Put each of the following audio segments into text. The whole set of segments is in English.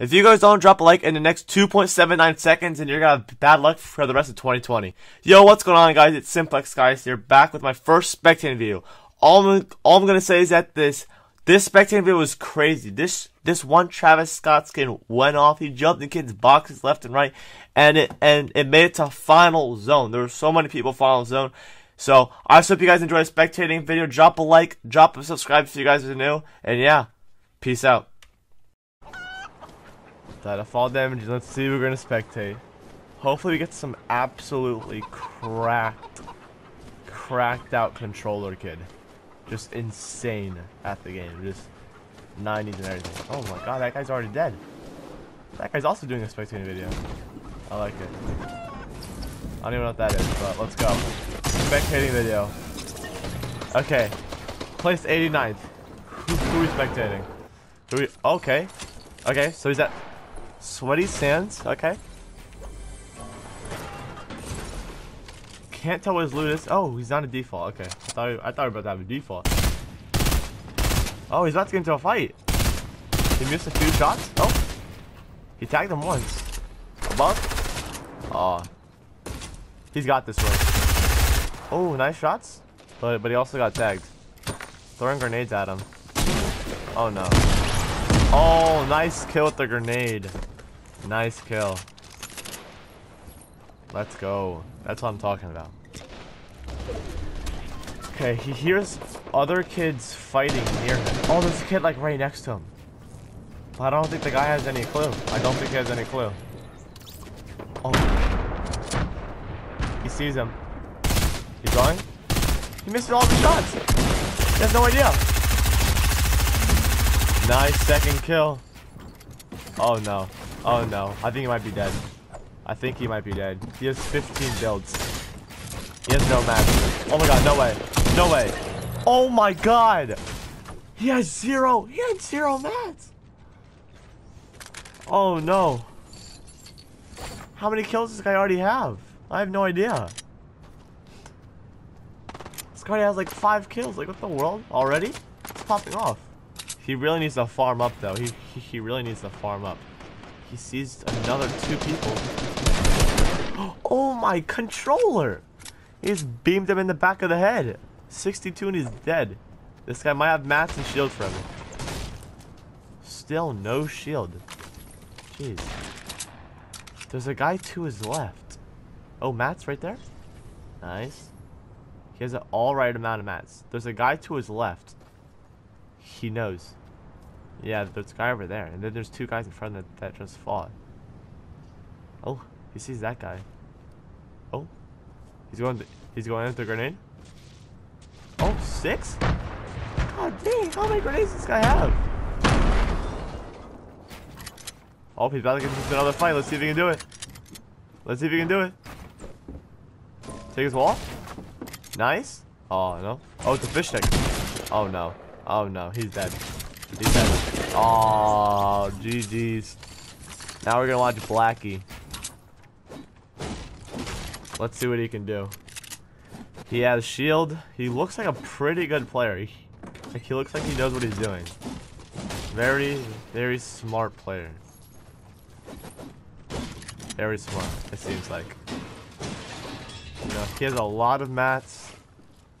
If you guys don't drop a like in the next 2.79 seconds, and you're gonna have bad luck for the rest of 2020. Yo, what's going on, guys? It's SimplexSkyz here, back with my first spectating video. All I'm, all I'm gonna say is that this this spectating video was crazy. This this one Travis Scott skin went off. He jumped in kids' boxes left and right, and it and it made it to final zone. There were so many people final zone. So I just hope you guys enjoy spectating video. Drop a like, drop a subscribe if you guys are new, and yeah, peace out. That a fall damage. Let's see we're gonna spectate. Hopefully we get some absolutely cracked, cracked out controller kid. Just insane at the game. Just 90s and everything. Oh my god, that guy's already dead. That guy's also doing a spectating video. I like it. I don't even know what that is, but let's go. Spectating video. Okay. Place 89th. Who, who are we spectating? Who we, okay. Okay, so he's at Sweaty Sands. Okay. Can't tell what his loot is. Oh, he's not a default. Okay. I thought I thought we were about to have a default. Oh, he's about to get into a fight. He missed a few shots. Oh. He tagged him once. Above. Oh. He's got this one. Oh, nice shots. But but he also got tagged. Throwing grenades at him. Oh no. Oh, nice kill with the grenade. Nice kill. Let's go. That's what I'm talking about. Okay, he hears other kids fighting near him. Oh, there's a kid like right next to him. But I don't think the guy has any clue. I don't think he has any clue. Oh. He sees him. He's going. He misses all the shots. He has no idea. Nice second kill. Oh no. Oh no. I think he might be dead. I think he might be dead. He has 15 builds. He has no match. Oh my god, no way. No way. Oh my god. He has zero. He had zero mats. Oh no. How many kills does this guy already have? I have no idea. This guy has like five kills. Like what the world? Already? It's popping off. He really needs to farm up though. He, he, he really needs to farm up. He sees another two people. Oh my controller! He's beamed him in the back of the head. 62 and he's dead. This guy might have mats and shield for him. Still no shield. Jeez. There's a guy to his left. Oh, mats right there? Nice. He has an alright amount of mats. There's a guy to his left. He knows. Yeah, there's a guy over there. And then there's two guys in front that, that just fought. Oh, he sees that guy. Oh. He's going to, he's going into the grenade. Oh, six? God dang, how many grenades does this guy have? Oh, he's about to get into another fight. Let's see if he can do it. Let's see if he can do it. Take his wall. Nice. Oh, no. Oh, it's a fish tank. Oh, no. Oh, no. He's dead. He's dead. Oh, GG's. Now we're to watch Blackie. Let's see what he can do. He has shield. He looks like a pretty good player. He, like he looks like he knows what he's doing. Very, very smart player. Very smart, it seems like. You know, he has a lot of mats.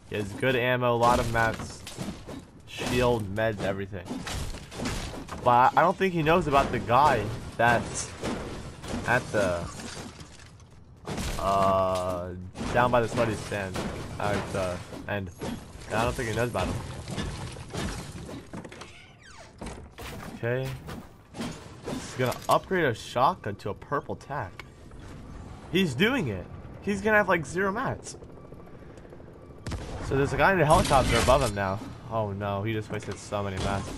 He has good ammo, a lot of mats. Shield, meds, everything. But I don't think he knows about the guy that's at the uh, down by the sweaty stand at the end. I don't think he knows about him. Okay. He's gonna upgrade a shotgun to a purple tack. He's doing it. He's gonna have like zero mats. So there's a guy in a helicopter above him now. Oh no, he just wasted so many mats.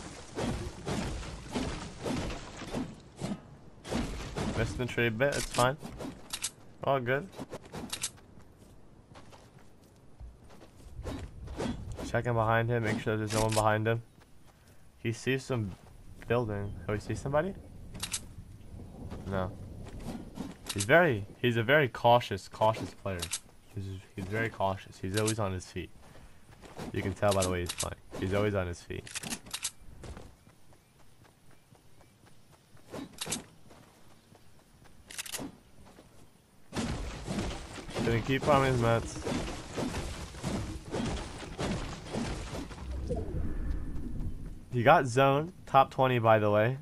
Trade bit, it's fine. All good. Checking behind him, make sure there's no one behind him. He sees some building. Oh, he sees somebody? No. He's very, he's a very cautious, cautious player. He's, he's very cautious. He's always on his feet. You can tell by the way he's playing. He's always on his feet. Gonna keep farming his mats. He got zone, top 20 by the way.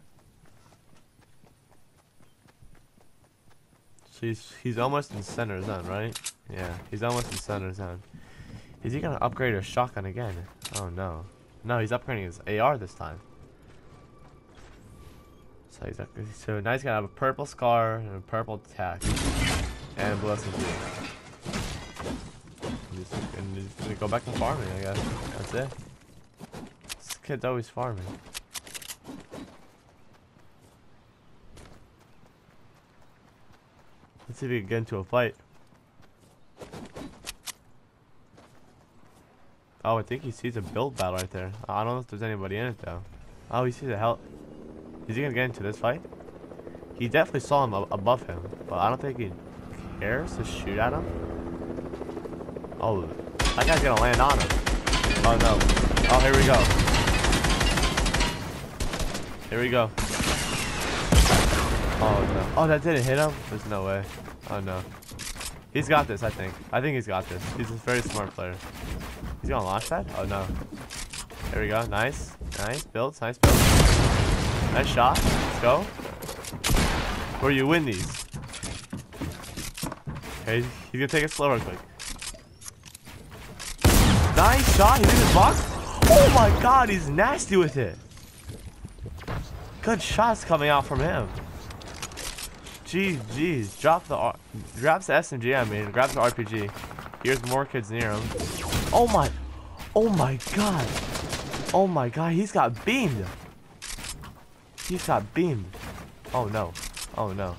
So he's, he's almost in center zone, right? Yeah, he's almost in center zone. Is he gonna upgrade his shotgun again? Oh no. No, he's upgrading his AR this time. So he's so now he's gonna have a purple scar and a purple tack and blue SMG. Just, and he's gonna go back to farming, I guess. That's it. This kid's always farming. Let's see if we can get into a fight. Oh, I think he sees a build battle right there. I don't know if there's anybody in it though. Oh, he sees a hell. Is he gonna get into this fight? He definitely saw him above him, but I don't think he cares to shoot at him. Oh, that guy's gonna land on him. Oh no. Oh, here we go. Here we go. Oh no. Oh, that didn't hit him? There's no way. Oh no. He's got this, I think. I think he's got this. He's a very smart player. He's gonna launch that? Oh no. There we go. Nice. Nice builds. Nice builds. Nice shot. Let's go. Where you win these. Okay, he's gonna take it slow real quick. Nice shot. He's in his box. Oh my god, he's nasty with it. Good shots coming out from him. Jeez, jeez. Drop the drops the SMG I mean, grabs the RPG. Here's more kids near him. Oh my Oh my god. Oh my god, he's got beamed. He's got beamed. Oh no. Oh no.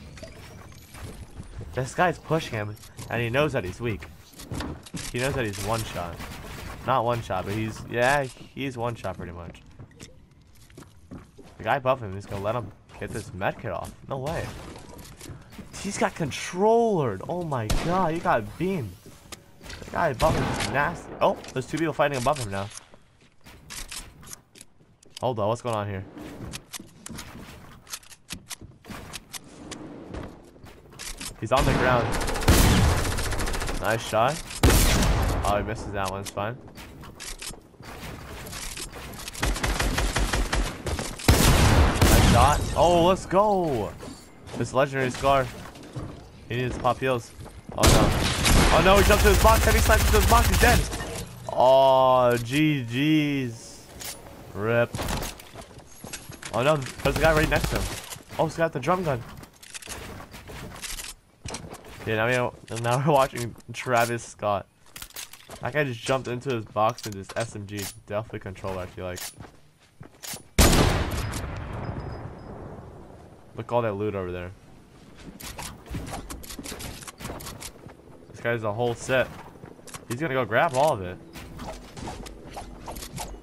This guy's pushing him and he knows that he's weak. He knows that he's one shot. Not one shot, but he's yeah, he's one shot pretty much. The guy above him is gonna let him get this medkit off. No way. He's got controllered. Oh my god, he got beamed. The guy above him is nasty. Oh, there's two people fighting above him now. Hold on, what's going on here? He's on the ground. Nice shot. Oh, he misses that one. It's fine. Shot. Oh, let's go. This legendary scar. He needs pop heals. Oh no. Oh no, he jumped to his box. Heavy sniper to his box. He's dead. Oh, GG's. Rip. Oh no, there's a guy right next to him. Oh, he's got the drum gun. Yeah, now, we, now we're watching Travis Scott. That guy just jumped into his box and just SMG. Definitely controller, I feel like. Look all that loot over there. This guy's a whole set. He's gonna go grab all of it.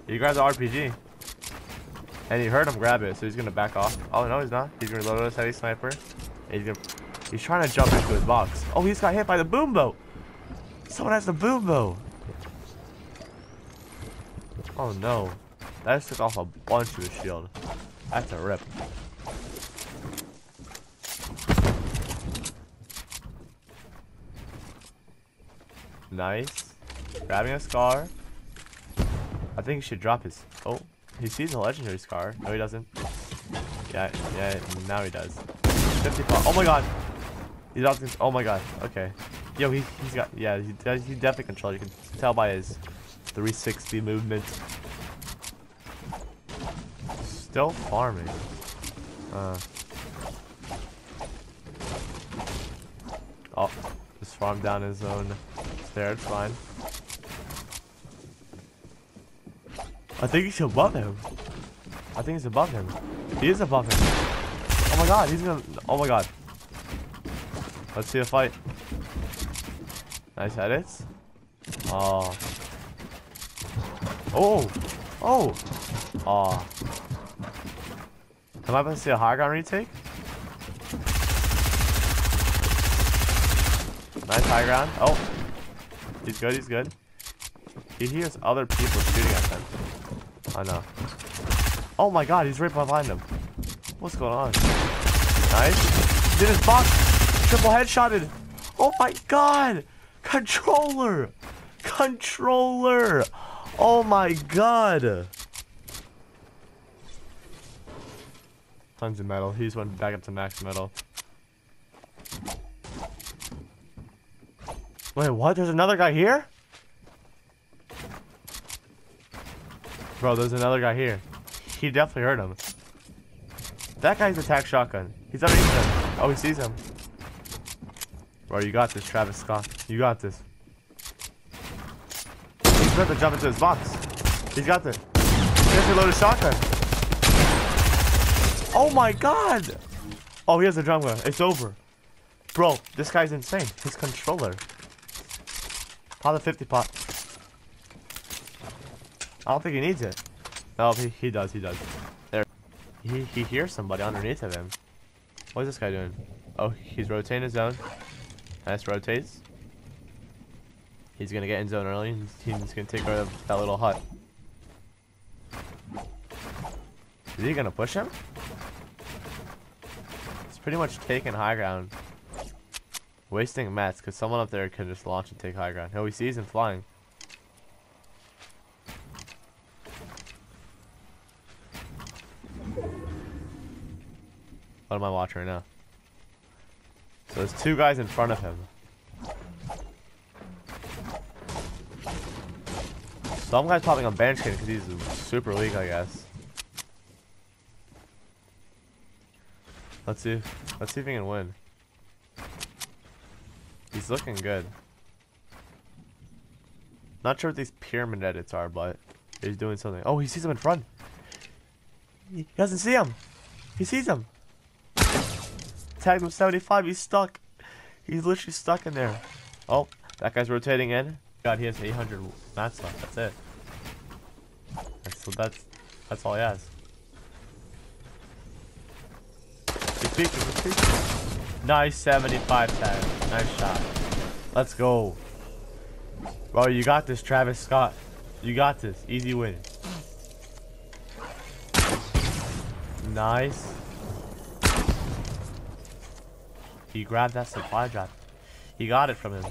He grabbed the RPG. And he heard him grab it, so he's gonna back off. Oh no, he's not. He's gonna load his heavy sniper. he's gonna he's trying to jump into his box. Oh, he's got hit by the boom bow. Someone has the boom bow. Oh no. That just took off a bunch of his shield. That's a rip. Nice. Grabbing a scar. I think he should drop his... Oh, he sees a legendary scar. No, he doesn't. Yeah, yeah, now he does. 55. Oh my god. He's out. Oh my god. Okay. Yo, he, he's got... Yeah, he, he definitely controls. You can tell by his 360 movement. Still farming. Uh. Oh, just farm down his own there, it's fine. I think he's above him. I think he's above him. He is above him. Oh my god, he's gonna... Oh my god. Let's see a fight. Nice edits. Oh. Oh. Oh. Oh. Am I about to see a high ground retake? Nice high ground. Oh. He's good, he's good. He hears other people shooting at him. Oh no. Oh my god, he's right behind him. What's going on? Nice. Did his box. Triple headshotted. Oh my god. Controller! Controller! Oh my god! Tons of metal. He's went back up to max metal. Wait, what? There's another guy here? Bro, there's another guy here. He definitely heard him. That guy's attack shotgun. He's underneath him. Oh, he sees him. Bro, you got this, Travis Scott. You got this. He's about to jump into his box. He's got this. He has a loaded shotgun. Oh my god! Oh, he has a drum gun. It's over. Bro, this guy's insane. His controller. Pop the 50 pot. I don't think he needs it. No, he, he does, he does. There. He, he hears somebody underneath of him. What is this guy doing? Oh, he's rotating his zone. Nice rotates. He's gonna get in zone early and he's gonna take out that little hut. Is he gonna push him? He's pretty much taking high ground. Wasting mats because someone up there can just launch and take high ground. Oh, he sees him flying. What am I watching right now? So there's two guys in front of him. Some guy's popping on bench because he's super weak, I guess. Let's see. Let's see if he can win. He's looking good. Not sure what these pyramid edits are, but he's doing something. Oh, he sees him in front. He doesn't see him. He sees him. Tagged him 75. He's stuck. He's literally stuck in there. Oh, that guy's rotating in. God, he has 800 mats left. That's it. So that's that's all he has. He's peeking. He's peeking. Nice 75 tag. Nice shot. Let's go. Bro, you got this, Travis Scott. You got this. Easy win. Nice. He grabbed that supply drop. He got it from him.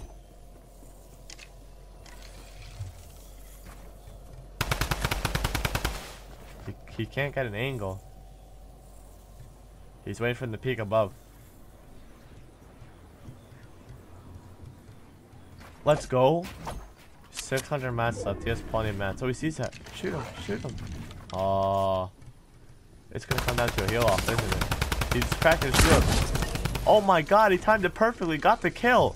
He, he can't get an angle. He's waiting for the peak above. Let's go. 600 mats left. He has plenty of mats. Oh, he sees that. Shoot him. Shoot him. Oh. It's to come down to a heal off, isn't it? He's cracking his shield. Oh my god, he timed it perfectly. Got the kill.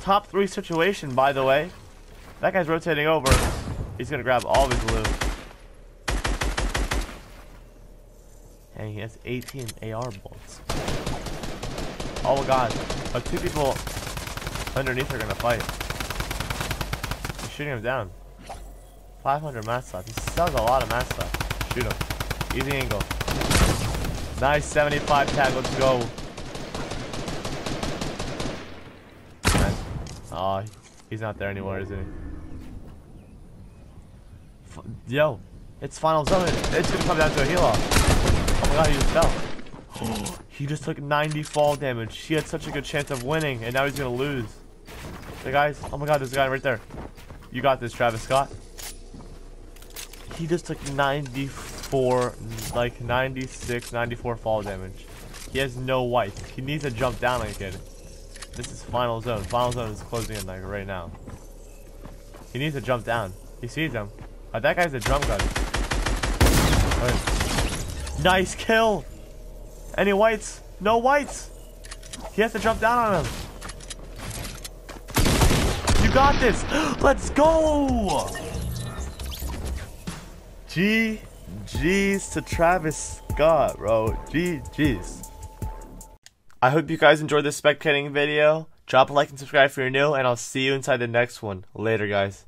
Top three situation, by the way. That guy's rotating over. He's going to grab all of his loot. And he has 18 AR bolts. Oh god. But two people underneath are gonna fight. He's shooting him down. 500 mats left. He still has a lot of mats left. Shoot him. Easy angle. Nice 75 tag. Let's go. Nice. Oh, he's not there anymore, is he? F Yo, it's final zone. It's gonna come down to a heal off. Oh my god, he just fell. He just took 90 fall damage. He had such a good chance of winning, and now he's gonna lose. Hey guys, oh my god, there's a guy right there. You got this, Travis Scott. He just took 94, like 96, 94 fall damage. He has no white. He needs to jump down like kid. This is final zone. Final zone is closing in like right now. He needs to jump down. He sees him. Uh, that guy's a drum gun. Right. Nice kill. Any whites? No whites. He has to jump down on him. You got this. Let's go. GG's to Travis Scott, bro. GG's. I hope you guys enjoyed this spectating video. Drop a like and subscribe if you're new, and I'll see you inside the next one. Later, guys.